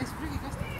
It's bring it.